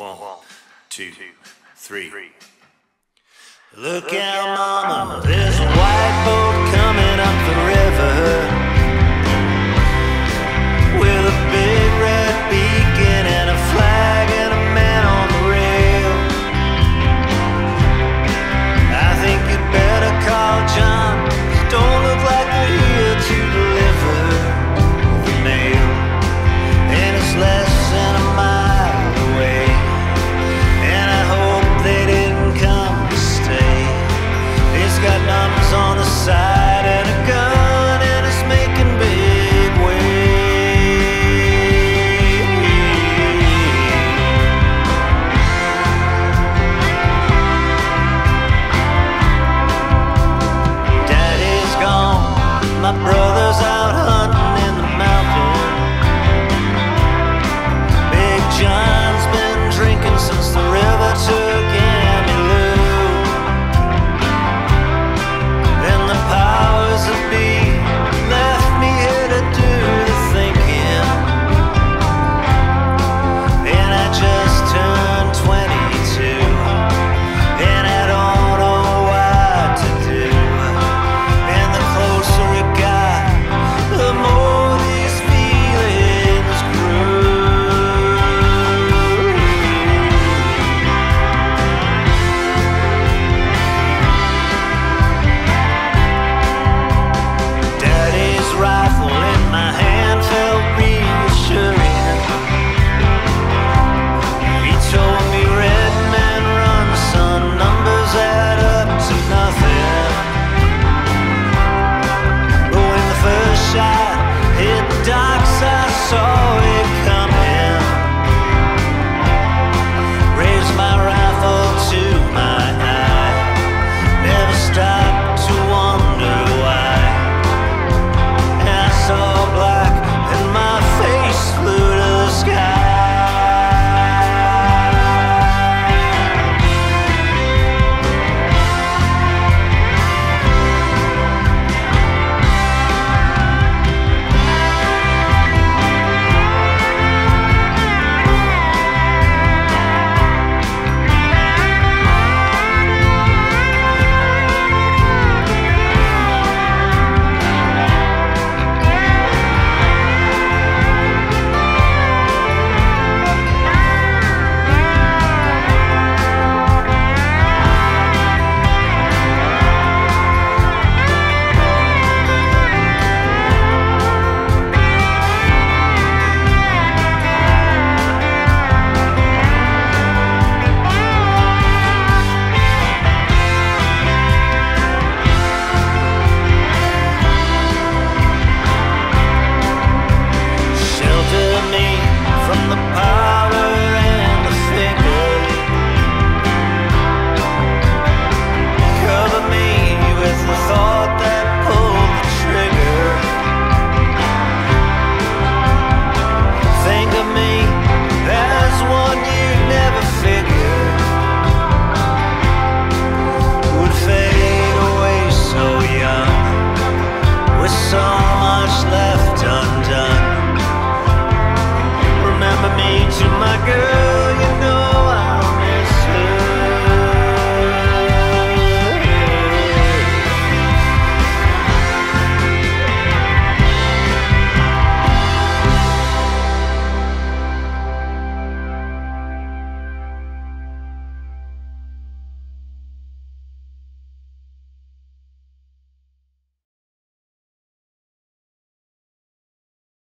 One, two, three. Look out, mama, there's a white boat coming up the.